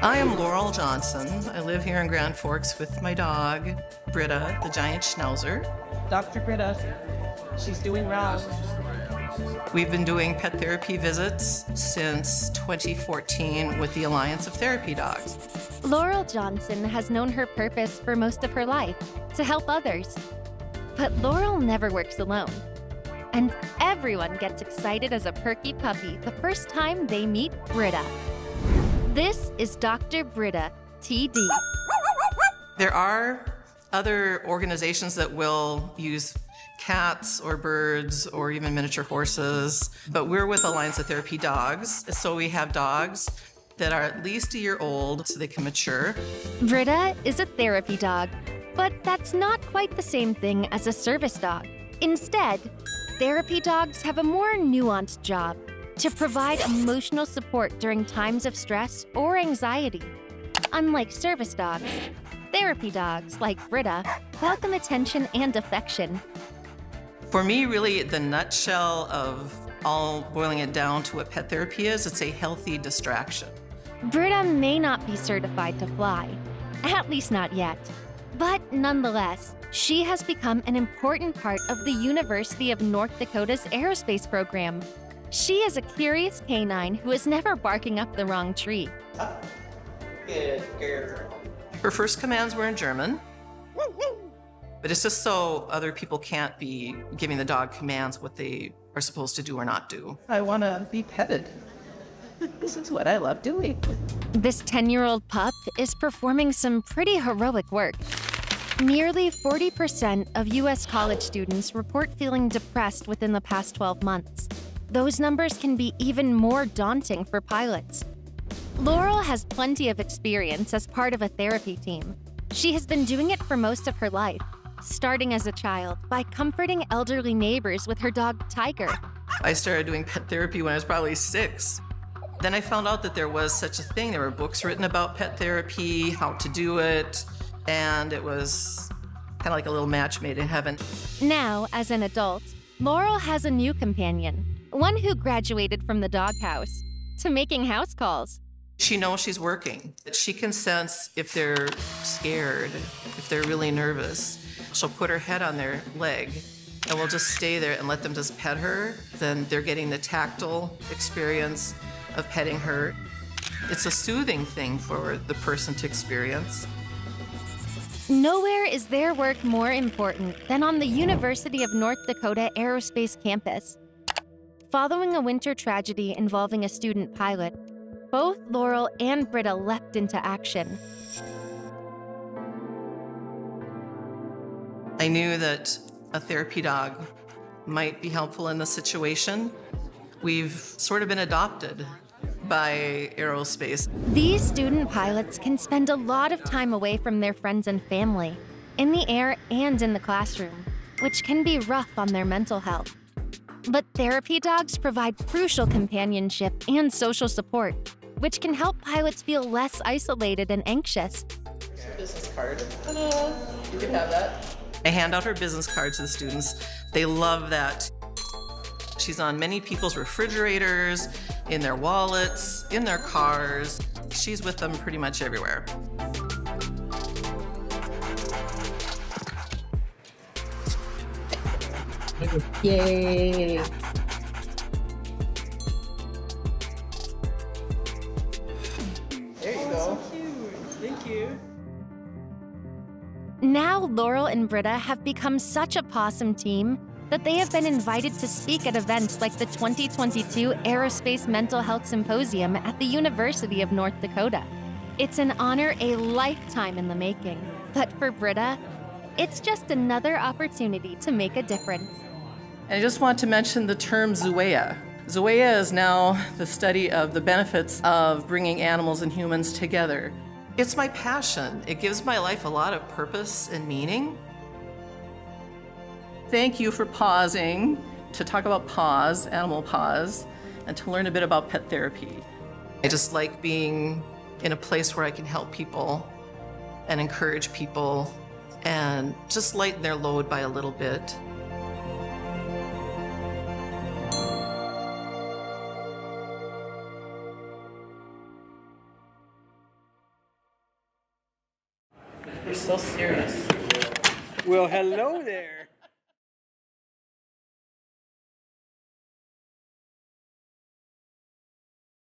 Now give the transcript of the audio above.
I am Laurel Johnson. I live here in Grand Forks with my dog, Brita, the giant schnauzer. Dr. Brita, she's doing wrong. We've been doing pet therapy visits since 2014 with the Alliance of Therapy Dogs. Laurel Johnson has known her purpose for most of her life to help others. But Laurel never works alone. And everyone gets excited as a perky puppy the first time they meet Brita. This is Dr. Brita, TD. There are other organizations that will use cats or birds or even miniature horses, but we're with Alliance of Therapy Dogs. So we have dogs that are at least a year old so they can mature. Brita is a therapy dog, but that's not quite the same thing as a service dog. Instead, therapy dogs have a more nuanced job to provide emotional support during times of stress or anxiety. Unlike service dogs, therapy dogs, like Brita, welcome attention and affection. For me, really, the nutshell of all boiling it down to what pet therapy is, it's a healthy distraction. Brita may not be certified to fly, at least not yet. But nonetheless, she has become an important part of the University of North Dakota's aerospace program. She is a curious canine who is never barking up the wrong tree. Good girl. Her first commands were in German. But it's just so other people can't be giving the dog commands what they are supposed to do or not do. I want to be petted. this is what I love doing. This 10 year old pup is performing some pretty heroic work. Nearly 40% of US college students report feeling depressed within the past 12 months. Those numbers can be even more daunting for pilots. Laurel has plenty of experience as part of a therapy team. She has been doing it for most of her life, starting as a child by comforting elderly neighbors with her dog Tiger. I started doing pet therapy when I was probably six. Then I found out that there was such a thing. There were books written about pet therapy, how to do it, and it was kind of like a little match made in heaven. Now, as an adult, Laurel has a new companion, one who graduated from the doghouse to making house calls. She knows she's working. She can sense if they're scared, if they're really nervous. She'll put her head on their leg and we'll just stay there and let them just pet her. Then they're getting the tactile experience of petting her. It's a soothing thing for the person to experience. Nowhere is their work more important than on the University of North Dakota Aerospace Campus. Following a winter tragedy involving a student pilot, both Laurel and Brita leapt into action. I knew that a therapy dog might be helpful in this situation. We've sort of been adopted by aerospace. These student pilots can spend a lot of time away from their friends and family, in the air and in the classroom, which can be rough on their mental health. But therapy dogs provide crucial companionship and social support, which can help pilots feel less isolated and anxious. Business card. Hello. You can have that. I hand out her business card to the students. They love that. She's on many people's refrigerators, in their wallets, in their cars. She's with them pretty much everywhere. Yay. You. Thank you. Now, Laurel and Brita have become such a possum team that they have been invited to speak at events like the 2022 Aerospace Mental Health Symposium at the University of North Dakota. It's an honor a lifetime in the making, but for Brita, it's just another opportunity to make a difference. And I just want to mention the term Zooeyia. Zooeyia is now the study of the benefits of bringing animals and humans together. It's my passion. It gives my life a lot of purpose and meaning. Thank you for pausing to talk about PAWS, Animal PAWS, and to learn a bit about pet therapy. I just like being in a place where I can help people and encourage people and just lighten their load by a little bit. You're so serious. Well, hello there.